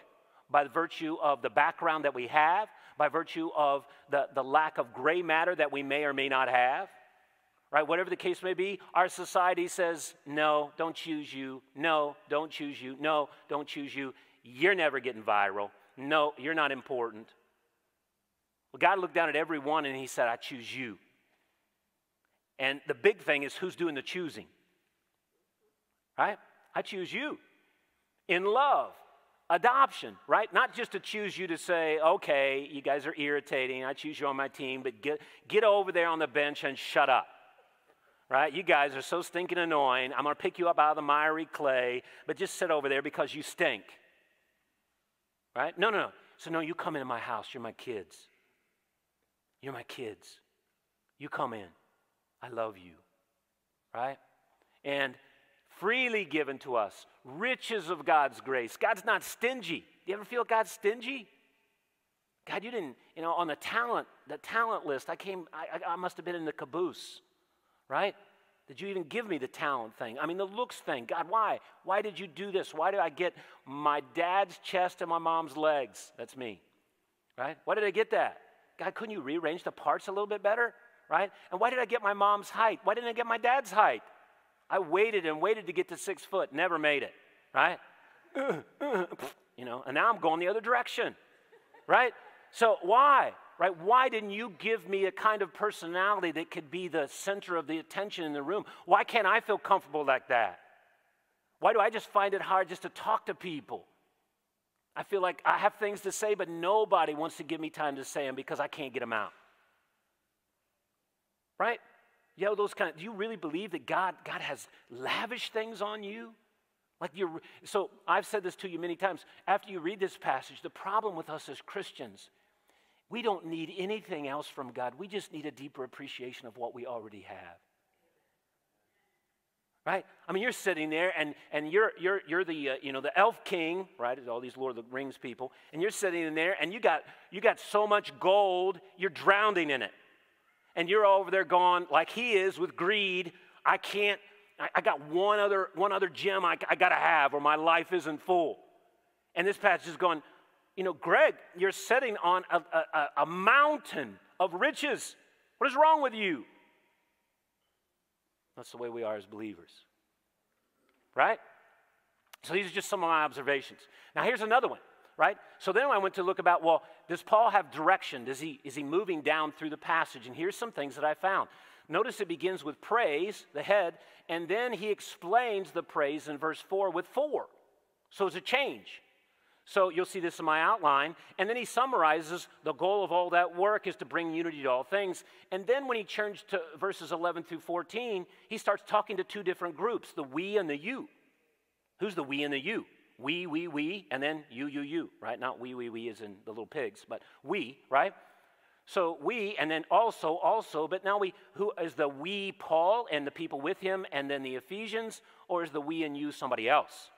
S1: by virtue of the background that we have, by virtue of the, the lack of gray matter that we may or may not have, right? Whatever the case may be, our society says, no, don't choose you. No, don't choose you. No, don't choose you. You're never getting viral. No, you're not important. Well, God looked down at every one and He said, I choose you. And the big thing is who's doing the choosing? Right? I choose you. In love, adoption, right? Not just to choose you to say, okay, you guys are irritating, I choose you on my team, but get, get over there on the bench and shut up. Right? You guys are so stinking annoying. I'm to pick you up out of the miry clay, but just sit over there because you stink. Right? No, no, no. So, no, you come into my house. You're my kids. You're my kids. You come in. I love you. Right? And freely given to us, riches of God's grace. God's not stingy. Do you ever feel God's stingy? God, you didn't, you know, on the talent, the talent list, I came, I, I must have been in the caboose, right? Did you even give me the talent thing? I mean, the looks thing. God, why? Why did you do this? Why did I get my dad's chest and my mom's legs? That's me, right? Why did I get that? God, couldn't you rearrange the parts a little bit better? Right? And why did I get my mom's height? Why didn't I get my dad's height? I waited and waited to get to six foot, never made it. Right? You know, and now I'm going the other direction. Right? So why? Right? Why didn't you give me a kind of personality that could be the center of the attention in the room? Why can't I feel comfortable like that? Why do I just find it hard just to talk to people? I feel like I have things to say, but nobody wants to give me time to say them because I can't get them out. Right? You know, those kind of, do you really believe that God, God has lavished things on you? Like you're, so I've said this to you many times. After you read this passage, the problem with us as Christians, we don't need anything else from God. We just need a deeper appreciation of what we already have right? I mean, you're sitting there and, and you're, you're, you're the, uh, you know, the elf king, right? All these Lord of the Rings people. And you're sitting in there and you got, you got so much gold, you're drowning in it. And you're over there going like he is with greed. I can't, I, I got one other, one other gem I, I got to have or my life isn't full. And this passage is going, you know, Greg, you're sitting on a, a, a mountain of riches. What is wrong with you? That's the way we are as believers. Right? So these are just some of my observations. Now here's another one, right? So then I went to look about, well, does Paul have direction? Does he, is he moving down through the passage? And here's some things that I found. Notice it begins with praise, the head, and then he explains the praise in verse 4 with four. So it's a change. So you'll see this in my outline. And then he summarizes the goal of all that work is to bring unity to all things. And then when he turns to verses 11 through 14, he starts talking to two different groups the we and the you. Who's the we and the you? We, we, we, and then you, you, you, right? Not we, we, we as in the little pigs, but we, right? So we, and then also, also, but now we, who is the we Paul and the people with him, and then the Ephesians, or is the we and you somebody else?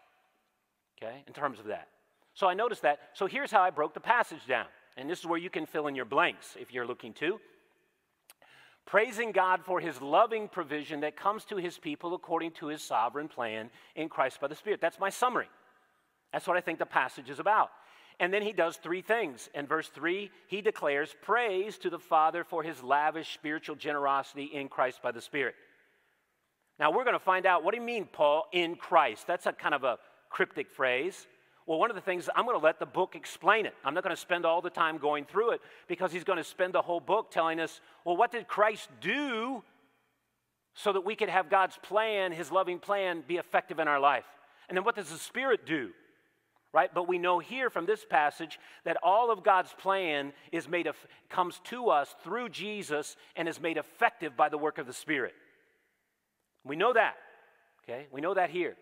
S1: Okay, in terms of that. So I noticed that. So here's how I broke the passage down. And this is where you can fill in your blanks if you're looking to. praising God for his loving provision that comes to his people according to his sovereign plan in Christ by the Spirit. That's my summary. That's what I think the passage is about. And then he does three things. In verse 3, he declares praise to the Father for his lavish spiritual generosity in Christ by the Spirit. Now, we're going to find out what do you mean, Paul, in Christ? That's a kind of a cryptic phrase. Well, one of the things, I'm going to let the book explain it. I'm not going to spend all the time going through it because he's going to spend the whole book telling us, well, what did Christ do so that we could have God's plan, his loving plan, be effective in our life? And then what does the Spirit do? Right? But we know here from this passage that all of God's plan is made of, comes to us through Jesus and is made effective by the work of the Spirit. We know that. Okay? We know that here.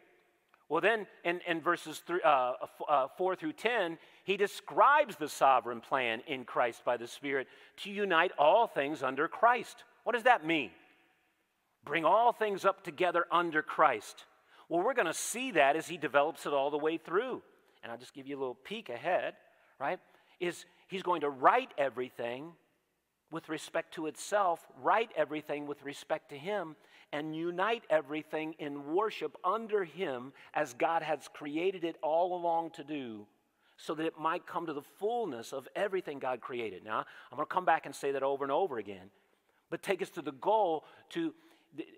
S1: Well, then in, in verses three, uh, uh, 4 through 10, he describes the sovereign plan in Christ by the Spirit to unite all things under Christ. What does that mean? Bring all things up together under Christ. Well, we're going to see that as he develops it all the way through. And I'll just give you a little peek ahead, right? Is he's going to right everything with respect to itself, right everything with respect to him, and unite everything in worship under Him as God has created it all along to do so that it might come to the fullness of everything God created. Now, I'm going to come back and say that over and over again, but take us to the goal to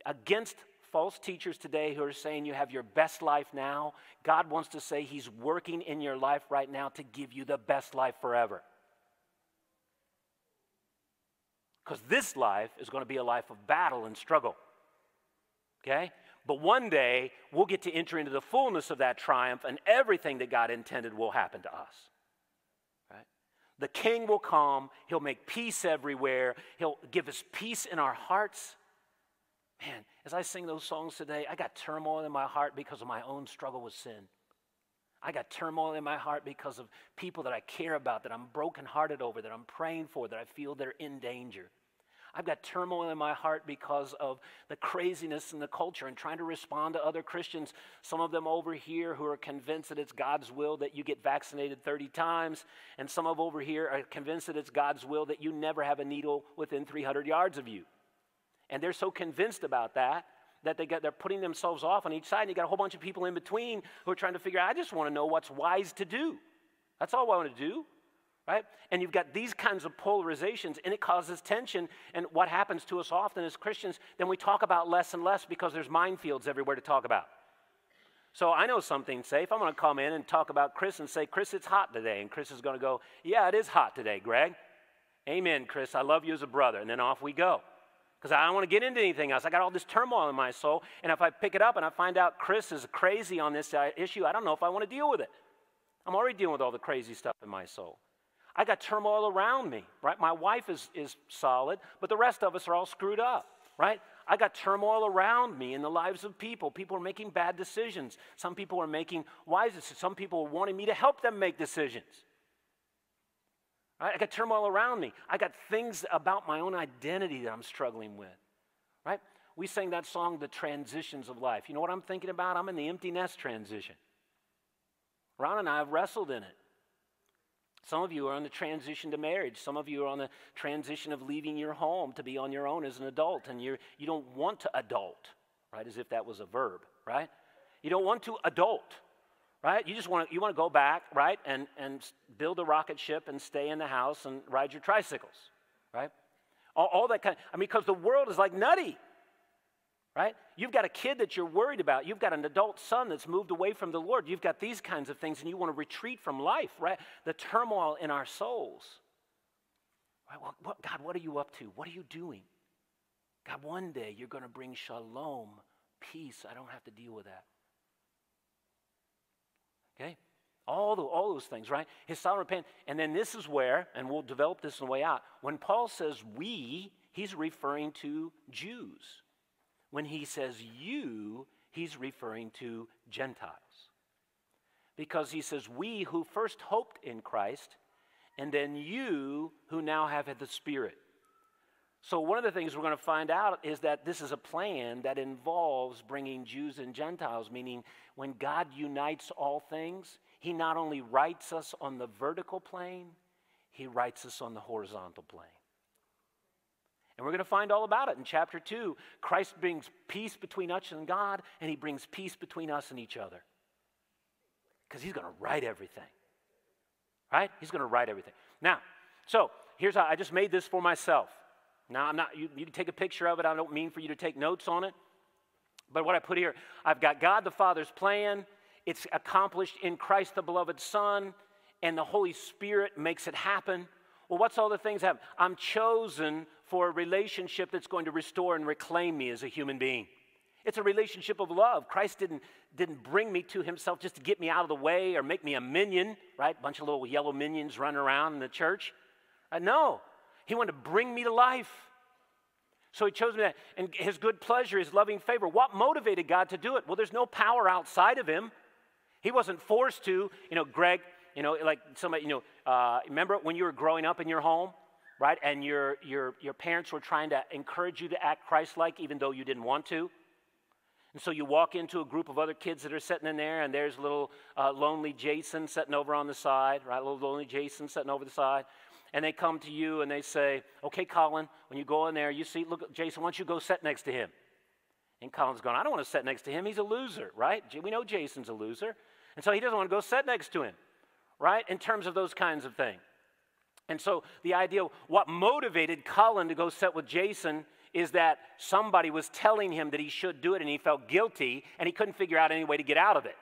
S1: against false teachers today who are saying you have your best life now. God wants to say He's working in your life right now to give you the best life forever. Because this life is going to be a life of battle and struggle okay? But one day, we'll get to enter into the fullness of that triumph, and everything that God intended will happen to us. Right? The king will come, he'll make peace everywhere, he'll give us peace in our hearts. Man, as I sing those songs today, I got turmoil in my heart because of my own struggle with sin. I got turmoil in my heart because of people that I care about, that I'm brokenhearted over, that I'm praying for, that I feel they're in danger. I've got turmoil in my heart because of the craziness in the culture and trying to respond to other Christians, some of them over here who are convinced that it's God's will that you get vaccinated 30 times, and some of over here are convinced that it's God's will that you never have a needle within 300 yards of you. And they're so convinced about that that they got, they're putting themselves off on each side, and you got a whole bunch of people in between who are trying to figure out, I just want to know what's wise to do. That's all I want to do right? And you've got these kinds of polarizations, and it causes tension. And what happens to us often as Christians, then we talk about less and less because there's minefields everywhere to talk about. So I know something safe. I'm going to come in and talk about Chris and say, Chris, it's hot today. And Chris is going to go, Yeah, it is hot today, Greg. Amen, Chris. I love you as a brother. And then off we go. Because I don't want to get into anything else. I got all this turmoil in my soul. And if I pick it up and I find out Chris is crazy on this uh, issue, I don't know if I want to deal with it. I'm already dealing with all the crazy stuff in my soul. I got turmoil around me, right? My wife is, is solid, but the rest of us are all screwed up, right? I got turmoil around me in the lives of people. People are making bad decisions. Some people are making wise decisions. Some people are wanting me to help them make decisions. Right? I got turmoil around me. I got things about my own identity that I'm struggling with. Right? We sang that song, The Transitions of Life. You know what I'm thinking about? I'm in the empty nest transition. Ron and I have wrestled in it. Some of you are on the transition to marriage. Some of you are on the transition of leaving your home to be on your own as an adult, and you're, you don't want to adult, right? As if that was a verb, right? You don't want to adult, right? You just want to, you want to go back, right, and, and build a rocket ship and stay in the house and ride your tricycles, right? All, all that kind. Of, I mean, because the world is like nutty right? You've got a kid that you're worried about. You've got an adult son that's moved away from the Lord. You've got these kinds of things, and you want to retreat from life, right? The turmoil in our souls. Right? Well, what, God, what are you up to? What are you doing? God, one day you're going to bring shalom, peace. I don't have to deal with that. Okay? All, the, all those things, right? His sovereign plan. And then this is where, and we'll develop this on the way out, when Paul says we, he's referring to Jews. When he says you, he's referring to Gentiles. Because he says, We who first hoped in Christ, and then you who now have had the Spirit. So, one of the things we're going to find out is that this is a plan that involves bringing Jews and Gentiles, meaning when God unites all things, He not only rights us on the vertical plane, He rights us on the horizontal plane. And we're going to find all about it in chapter 2. Christ brings peace between us and God, and he brings peace between us and each other. Because he's going to right everything. Right? He's going to right everything. Now, so here's how I just made this for myself. Now, I'm not, you, you can take a picture of it. I don't mean for you to take notes on it. But what I put here, I've got God the Father's plan. It's accomplished in Christ the beloved Son, and the Holy Spirit makes it happen. Well, what's all the things happen? I'm chosen for a relationship that's going to restore and reclaim me as a human being. It's a relationship of love. Christ didn't, didn't bring me to himself just to get me out of the way or make me a minion, right? Bunch of little yellow minions running around in the church. Uh, no, he wanted to bring me to life. So he chose me that. And his good pleasure, his loving favor. What motivated God to do it? Well, there's no power outside of him. He wasn't forced to. You know, Greg, you know, like somebody, you know, uh, remember when you were growing up in your home, right? And your, your, your parents were trying to encourage you to act Christ like even though you didn't want to? And so you walk into a group of other kids that are sitting in there, and there's little uh, lonely Jason sitting over on the side, right? Little lonely Jason sitting over the side. And they come to you and they say, Okay, Colin, when you go in there, you see, look, Jason, why don't you go sit next to him? And Colin's going, I don't want to sit next to him. He's a loser, right? We know Jason's a loser. And so he doesn't want to go sit next to him right? In terms of those kinds of things. And so the idea, what motivated Colin to go sit with Jason is that somebody was telling him that he should do it and he felt guilty and he couldn't figure out any way to get out of it.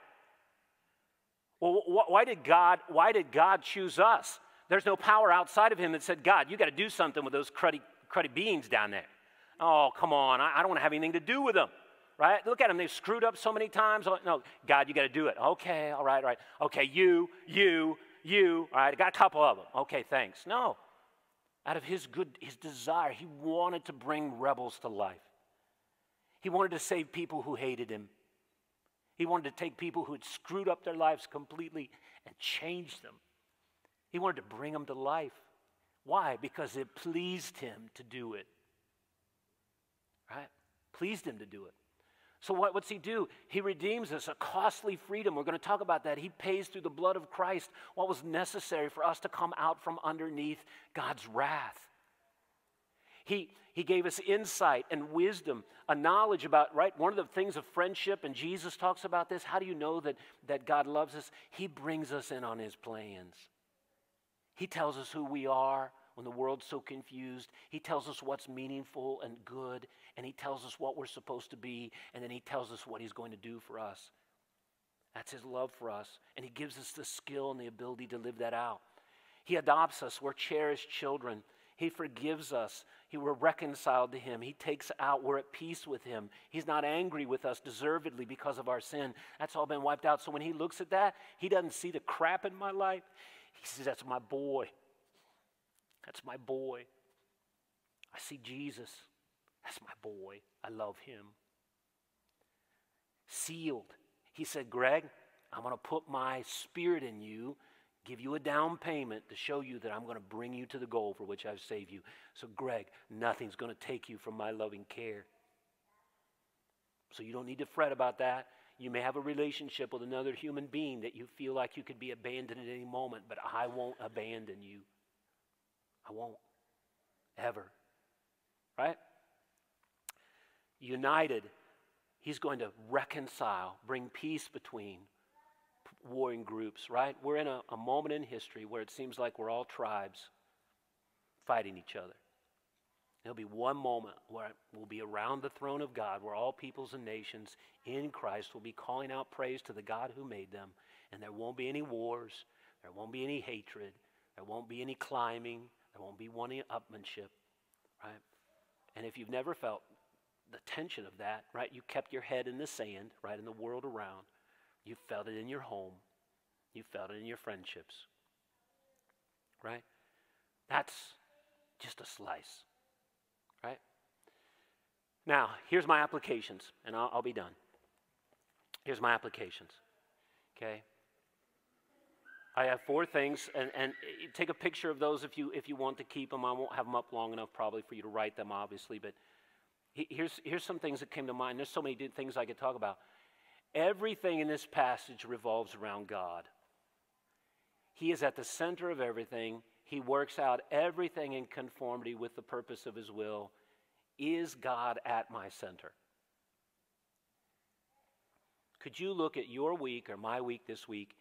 S1: Well, why did God, why did God choose us? There's no power outside of him that said, God, you got to do something with those cruddy, cruddy beings down there. Oh, come on. I, I don't want to have anything to do with them right? Look at them. They've screwed up so many times. Oh, no, God, you got to do it. Okay, all right, all right. Okay, you, you, you. All right, I got a couple of them. Okay, thanks. No. Out of his good, his desire, he wanted to bring rebels to life. He wanted to save people who hated him. He wanted to take people who had screwed up their lives completely and change them. He wanted to bring them to life. Why? Because it pleased him to do it. Right? Pleased him to do it. So, what, what's he do? He redeems us, a costly freedom. We're going to talk about that. He pays through the blood of Christ what was necessary for us to come out from underneath God's wrath. He, he gave us insight and wisdom, a knowledge about, right? One of the things of friendship, and Jesus talks about this. How do you know that, that God loves us? He brings us in on his plans. He tells us who we are when the world's so confused. He tells us what's meaningful and good and He tells us what we're supposed to be, and then He tells us what He's going to do for us. That's His love for us, and He gives us the skill and the ability to live that out. He adopts us, we're cherished children. He forgives us. He, we're reconciled to Him. He takes out, we're at peace with Him. He's not angry with us deservedly because of our sin. That's all been wiped out. So when He looks at that, He doesn't see the crap in my life. He says, That's my boy. That's my boy. I see Jesus. That's my boy. I love him. Sealed. He said, Greg, I'm going to put my spirit in you, give you a down payment to show you that I'm going to bring you to the goal for which I've saved you. So, Greg, nothing's going to take you from my loving care. So, you don't need to fret about that. You may have a relationship with another human being that you feel like you could be abandoned at any moment, but I won't abandon you. I won't. Ever. Right? united, he's going to reconcile, bring peace between warring groups, right? We're in a, a moment in history where it seems like we're all tribes fighting each other. There'll be one moment where we'll be around the throne of God, where all peoples and nations in Christ will be calling out praise to the God who made them, and there won't be any wars, there won't be any hatred, there won't be any climbing, there won't be any upmanship, right? And if you've never felt the tension of that, right? You kept your head in the sand, right, in the world around. You felt it in your home. You felt it in your friendships, right? That's just a slice? Now, here's my applications, and I'll, I'll be done. Here's my applications, okay? I have four things, and, and eh, eh, take a picture of those if you, if you want to keep them. I won't have them up long enough probably for you to write them, obviously, but Here's, here's some things that came to mind. There's so many things I could talk about. Everything in this passage revolves around God. He is at the center of everything. He works out everything in conformity with the purpose of His will. Is God at my center? Could you look at your week or my week this week,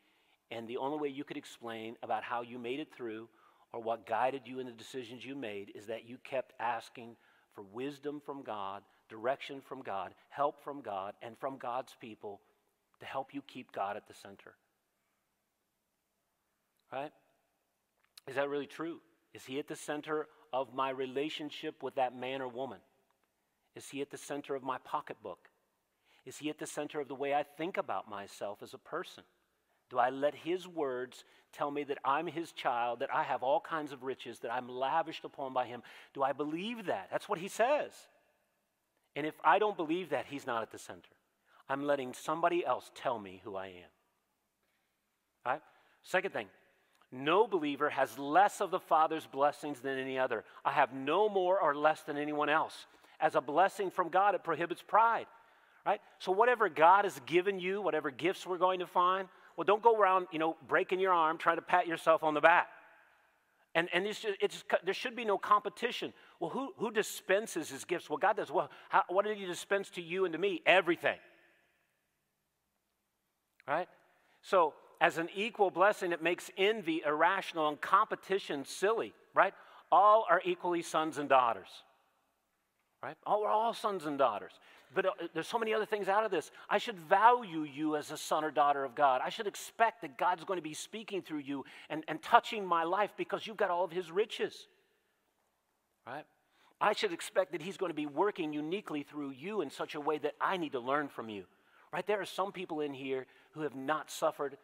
S1: and the only way you could explain about how you made it through or what guided you in the decisions you made is that you kept asking for wisdom from God, direction from God, help from God, and from God's people to help you keep God at the center? Right? Is that really true? Is He at the center of my relationship with that man or woman? Is He at the center of my pocketbook? Is He at the center of the way I think about myself as a person? Do I let His words tell me that I'm His child, that I have all kinds of riches, that I'm lavished upon by Him? Do I believe that? That's what He says. And if I don't believe that, He's not at the center. I'm letting somebody else tell me who I am. All right? Second thing, no believer has less of the Father's blessings than any other. I have no more or less than anyone else. As a blessing from God, it prohibits pride. Right? So whatever God has given you, whatever gifts we're going to find, well, don't go around, you know, breaking your arm, trying to pat yourself on the back. And, and it's just, it's, there should be no competition. Well, who, who dispenses his gifts? Well, God does. Well, how, what did he dispense to you and to me? Everything. Right? So as an equal blessing, it makes envy irrational and competition silly, right? All are equally sons and daughters, right? All we're all sons and daughters. But uh, there's so many other things out of this. I should value you as a son or daughter of God. I should expect that God's going to be speaking through you and, and touching my life because you've got all of his riches, right? I should expect that he's going to be working uniquely through you in such a way that I need to learn from you, right? There are some people in here who have not suffered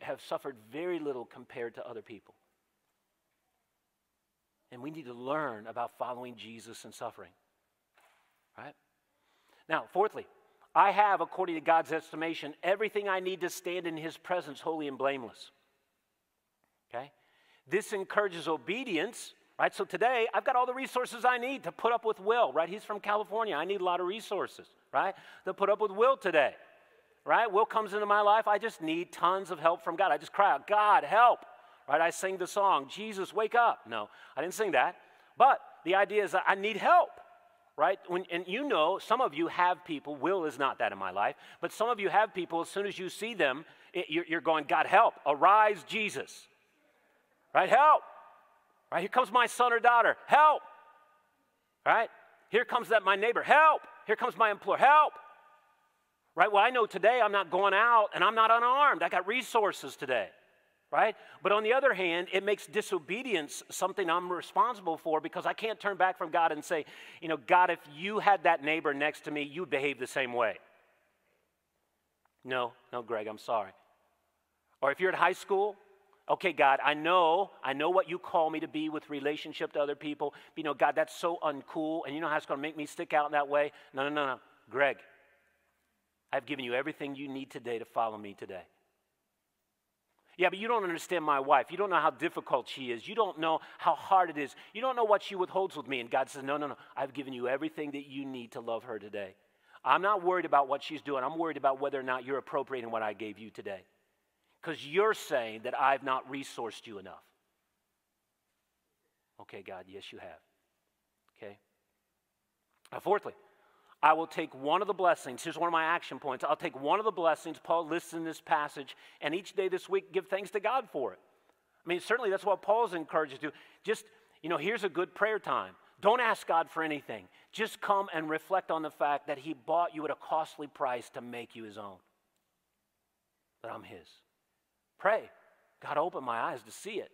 S1: have suffered very little compared to other people. And we need to learn about following Jesus and suffering. Right? Now, fourthly, I have, according to God's estimation, everything I need to stand in His presence holy and blameless. Okay? This encourages obedience, right? So today, I've got all the resources I need to put up with Will, right? He's from California. I need a lot of resources, right? To put up with Will today right? Will comes into my life. I just need tons of help from God. I just cry out, God, help, right? I sing the song, Jesus, wake up. No, I didn't sing that. But the idea is that I need help, right? When, and you know, some of you have people, Will is not that in my life, but some of you have people, as soon as you see them, it, you're, you're going, God, help, arise, Jesus, right? Help, right? Here comes my son or daughter, help, right? Here comes that my neighbor, help. Here comes my employer, help. Right? Well, I know today I'm not going out and I'm not unarmed. I got resources today. Right? But on the other hand, it makes disobedience something I'm responsible for because I can't turn back from God and say, you know, God, if you had that neighbor next to me, you'd behave the same way. No, no, Greg, I'm sorry. Or if you're at high school, okay, God, I know, I know what you call me to be with relationship to other people. But, you know, God, that's so uncool, and you know how it's going to make me stick out in that way? No, no, no, no. Greg, I've given you everything you need today to follow me today. Yeah, but you don't understand my wife. You don't know how difficult she is. You don't know how hard it is. You don't know what she withholds with me. And God says, No, no, no. I've given you everything that you need to love her today. I'm not worried about what she's doing. I'm worried about whether or not you're appropriating what I gave you today. Because you're saying that I've not resourced you enough. Okay, God, yes, you have. Okay? Now, fourthly, I will take one of the blessings. Here's one of my action points. I'll take one of the blessings Paul lists in this passage, and each day this week give thanks to God for it. I mean, certainly that's what Paul's encouraged to do. Just, you know, here's a good prayer time. Don't ask God for anything. Just come and reflect on the fact that He bought you at a costly price to make you His own. That I'm His. Pray. God, open my eyes to see it,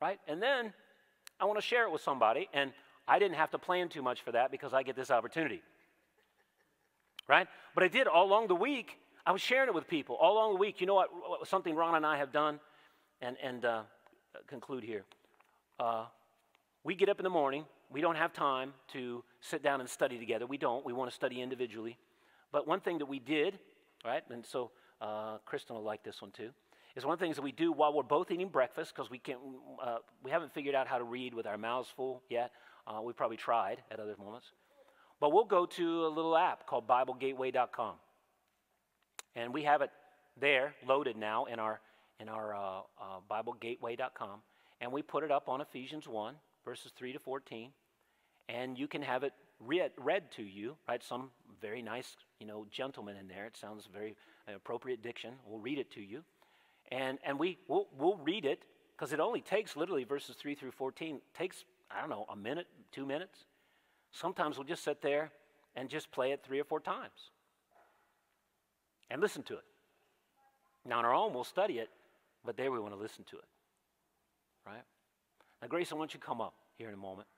S1: right? And then I want to share it with somebody, and I didn't have to plan too much for that because I get this opportunity right? But I did all along the week. I was sharing it with people all along the week. You know what? Something Ron and I have done, and and uh, conclude here. Uh, we get up in the morning. We don't have time to sit down and study together. We don't. We want to study individually. But one thing that we did, right? And so uh, Kristen will like this one too. Is one of the things that we do while we're both eating breakfast because we can't. Uh, we haven't figured out how to read with our mouths full yet. Uh, we probably tried at other moments. But we'll go to a little app called BibleGateway.com. And we have it there loaded now in our, in our uh, uh, BibleGateway.com. And we put it up on Ephesians 1, verses 3 to 14. And you can have it read, read to you, right? Some very nice, you know, gentleman in there. It sounds very appropriate diction. We'll read it to you. And, and we, we'll, we'll read it because it only takes literally verses 3 through 14, takes, I don't know, a minute, two minutes. Sometimes we'll just sit there and just play it three or four times and listen to it. Now, on our own, we'll study it, but there we want to listen to it. Right? Now, Grace, I want you to come up here in a moment.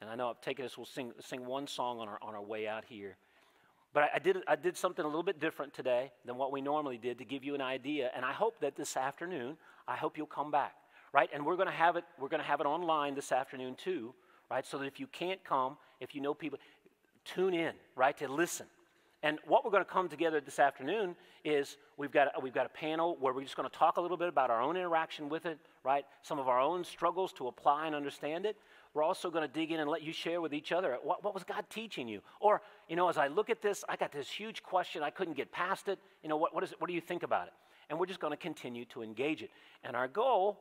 S1: And I know I've taken us, we'll sing, sing one song on our, on our way out here. But I, I, did, I did something a little bit different today than what we normally did to give you an idea. And I hope that this afternoon, I hope you'll come back. Right? And we're going to have it, we're going to have it online this afternoon too. Right? So that if you can't come, if you know people, tune in, right, to listen. And what we're going to come together this afternoon is we've got, we've got a panel where we're just going to talk a little bit about our own interaction with it, right? Some of our own struggles to apply and understand it. We're also going to dig in and let you share with each other what, what was God teaching you? Or, you know, as I look at this, I got this huge question. I couldn't get past it. You know, what, what, is it, what do you think about it? And we're just going to continue to engage it. And our goal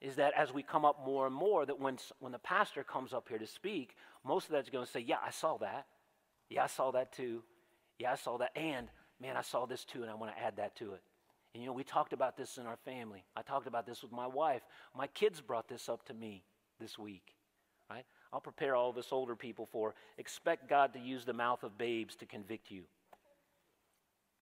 S1: is that as we come up more and more, that when, when the pastor comes up here to speak, most of that's going to say, Yeah, I saw that. Yeah, I saw that too. Yeah, I saw that. And, man, I saw this too, and I want to add that to it. And, you know, we talked about this in our family. I talked about this with my wife. My kids brought this up to me this week, right? I'll prepare all of us older people for expect God to use the mouth of babes to convict you.